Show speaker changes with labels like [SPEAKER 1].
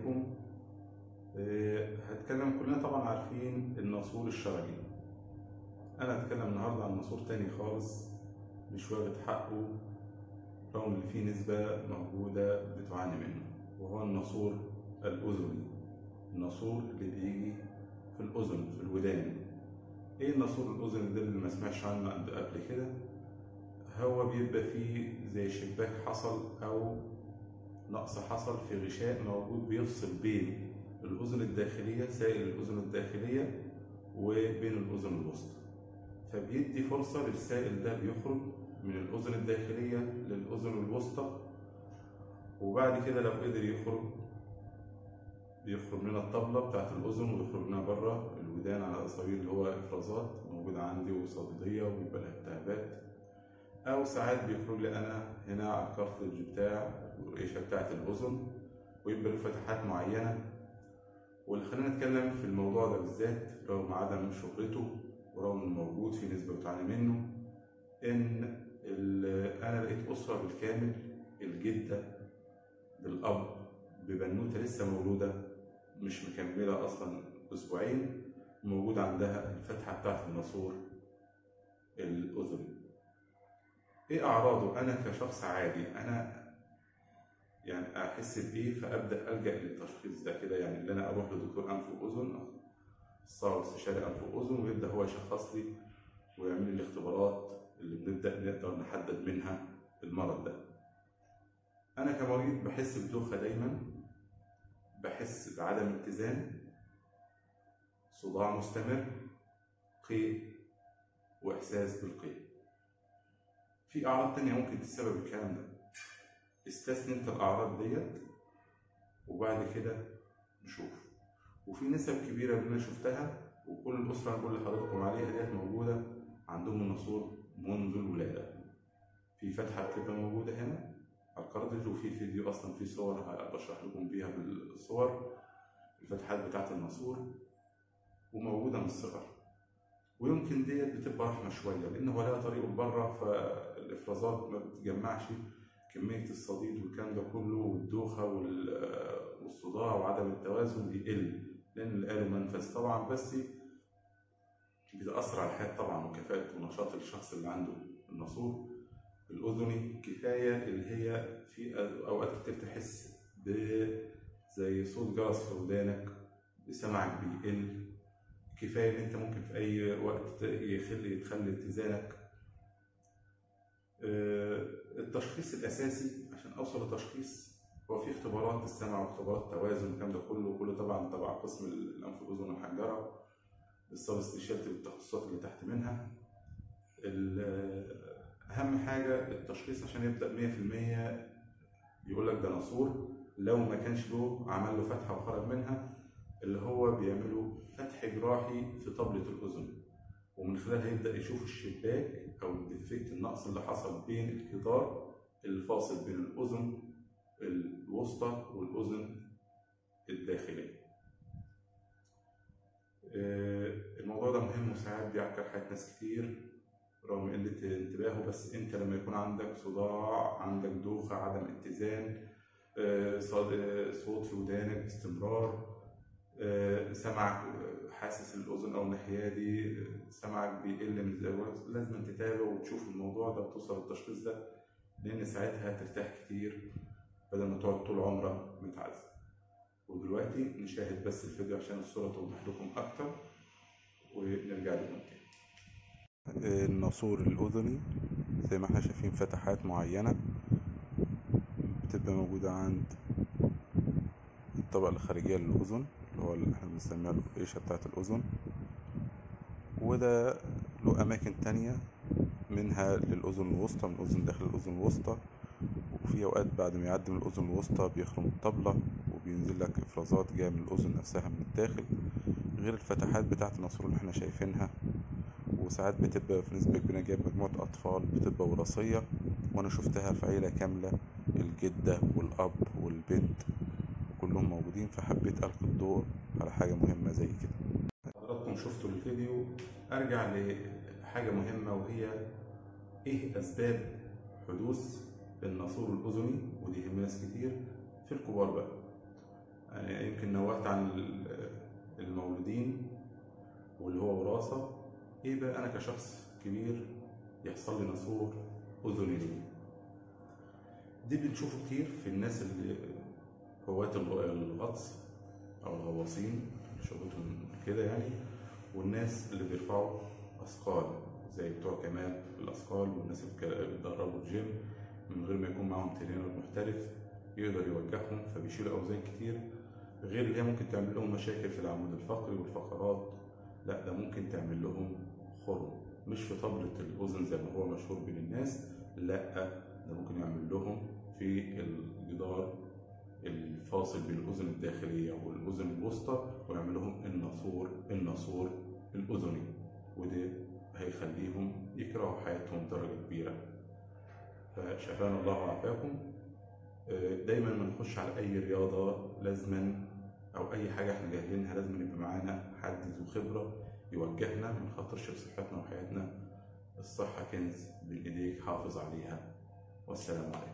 [SPEAKER 1] عليكم آه، هتكلم كلنا طبعا عارفين الناسور الشرجي أنا هتكلم النهارده عن ناسور تاني خالص مش واخد حقه رغم إن في نسبة موجودة بتعاني منه وهو الناسور الأذني الناسور اللي بيجي في الأذن في الودان. إيه الناسور الأذني ده اللي ما سمعش عنه قبل كده؟ هو بيبقى فيه زي شباك حصل أو نقص حصل في غشاء موجود بيفصل بين الأذن الداخلية سائل الأذن الداخلية وبين الأذن الوسطى. فبيدي فرصة للسائل ده بيخرج من الأذن الداخلية للأذن الوسطى وبعد كده لو قدر يخرج بيخرج لنا الطبلة بتاعت الأذن ويخرج لنا بره الودان على أصابير اللي هو إفرازات موجودة عندي وصديدية وبيبقى لها التهابات أو ساعات بيخرج لي أنا هنا على الكارتلج بتاع الرئيشة بتاعت الأذن ويبقى له فتحات معينة. واللي خلينا نتكلم في الموضوع ده بالذات رغم عدم شهرته ورغم انه موجود في نسبة بتعاني منه إن أنا لقيت أسرة بالكامل الجدة بالأب ببنوتة لسه مولودة مش مكملة أصلا أسبوعين موجود عندها الفتحة بتاعت الناسور الأذني إيه أعراضه؟ أنا كشخص عادي أنا يعني أحس بإيه؟ فأبدأ ألجأ للتشخيص ده كده يعني اللي أنا أروح لدكتور أنف وأذن استشاري استشاري أنف وأذن ويبدأ هو يشخص لي ويعمل لي الاختبارات اللي بنبدأ نقدر نحدد منها المرض ده. أنا كمريض بحس بدوخة دايما بحس بعدم اتزان صداع مستمر قيء وإحساس بالقيء. في أعراض تانية ممكن تسبب الكلام ده. استثني انت الأعراض ديت وبعد كده نشوف. وفي نسب كبيرة اللي أنا شفتها وكل الأسرة أنا بقول عليها ديت موجودة عندهم الناسور منذ الولادة. في فتحة بتبقى موجودة هنا. على الكاردج وفي فيديو أصلا في صور بشرح لكم بيها بالصور. الفتحات بتاعة الناسور وموجودة من الصغر ويمكن ديت بتبقى رحمة شوية لأن هو لها طريقه لبره فالإفرازات ما بتجمعش كمية الصديد والكلام ده كله والدوخة والصداع وعدم التوازن بيقل اللي قالوا منفذ طبعا بس بتأثر على الحياة طبعا وكفاءة ونشاط الشخص اللي عنده. الناسور الأذني كفاية اللي هي في أوقات كتير تحس ب زي صوت جرس في ودانك بسمعك بيقل كفاية إن أنت ممكن في أي وقت يخلي يتخلي اتزانك التشخيص الأساسي عشان أوصل لتشخيص هو في اختبارات السمع واختبارات توازن والكلام ده كله وكله طبعا تبع قسم الأنف والأذن والحنجرة السب سبيشاليتي بالتخصصات اللي تحت منها. أهم حاجة التشخيص عشان يبدأ 100% بيقول لك ده ناسور لو ما كانش له عمل له فتحة وخرج منها اللي هو بيعملوا فتح جراحي في طبلة الأذن. ومن خلالها يبدأ يشوف الشباك أو الديفكت النقص اللي حصل بين الجدار الفاصل بين الأذن الوسطى والأذن الداخلية. الموضوع ده مهم وساعات بيعكر حياة ناس كتير رغم قلة انتباهه بس أنت لما يكون عندك صداع عندك دوخة عدم اتزان صوت في ودانك باستمرار سمعك حاسس الأذن أو الناحية دي سمعك بيقل من الوقت لازم تتابع وتشوف الموضوع ده وتوصل للتشخيص ده لأن ساعتها هترتاح كتير بدل ما تقعد طول عمرك متعذب. ودلوقتي نشاهد بس الفيديو عشان الصورة توضح لكم أكتر ونرجع لكم تاني. الناسور الأذني زي ما إحنا شايفين فتحات معينة بتبقى موجودة عند الطبقة الخارجية للأذن. اللي هو اللي إحنا بنسميها الريشة بتاعت الأذن. وده له أماكن تانية منها للأذن الوسطى من أذن داخل الأذن الوسطى. وفي أوقات بعد ما يعدي من الأذن الوسطى بيخرم الطبلة وبينزل لك إفرازات جاية من الأذن نفسها من الداخل. غير الفتحات بتاعت الناسور اللي إحنا شايفينها. وساعات بتبقى في نسبة كبيرة جايب مجموعة أطفال بتبقى وراثية. وأنا شفتها في عيلة كاملة الجدة والأب والبنت. كلهم موجودين فحبيت ألقي الضوء على حاجة مهمة زي كده. حضراتكم شفتوا الفيديو أرجع لحاجة مهمة وهي إيه أسباب حدوث الناسور الأذني؟ ودي يهم ناس كتير في الكبار بقى. أنا يمكن نوهت عن ال- المولودين واللي هو وراثة. إيه بقى أنا كشخص كبير يحصل لي نسور أذني ليه؟ دي بنشوفه كتير في الناس اللي هواة الغ- الغطس أو الغواصين شغلتهم كده يعني والناس اللي بيرفعوا أثقال زي بتوع كمال الأثقال والناس اللي بيتدربوا في جيم من غير ما يكون معاهم ترينر محترف يقدر يوجههم فبيشيلوا أوزان كتير غير اللي هي ممكن تعمل لهم مشاكل في العمود الفقري والفقرات. لا ده ممكن تعمل لهم خرم. مش في طبلة الأذن زي ما هو مشهور بين الناس لا ده ممكن يعمل لهم في الجدار الفاصل بين الأذن الداخلية والأذن الوسطى ويعمل لهم الناسور الناسور الأذني. وده هيخليهم يكرهوا حياتهم درجة كبيرة. فشفانا الله وعافاكم. آه، دايما ما نخش على أي رياضة لازما أو أي حاجة إحنا جاهلينها لازم يبقى معانا حد ذو خبرة يوجهنا ما نخاطرش بصحتنا وحياتنا. الصحة كنز بين إيديك حافظ عليها. والسلام عليكم.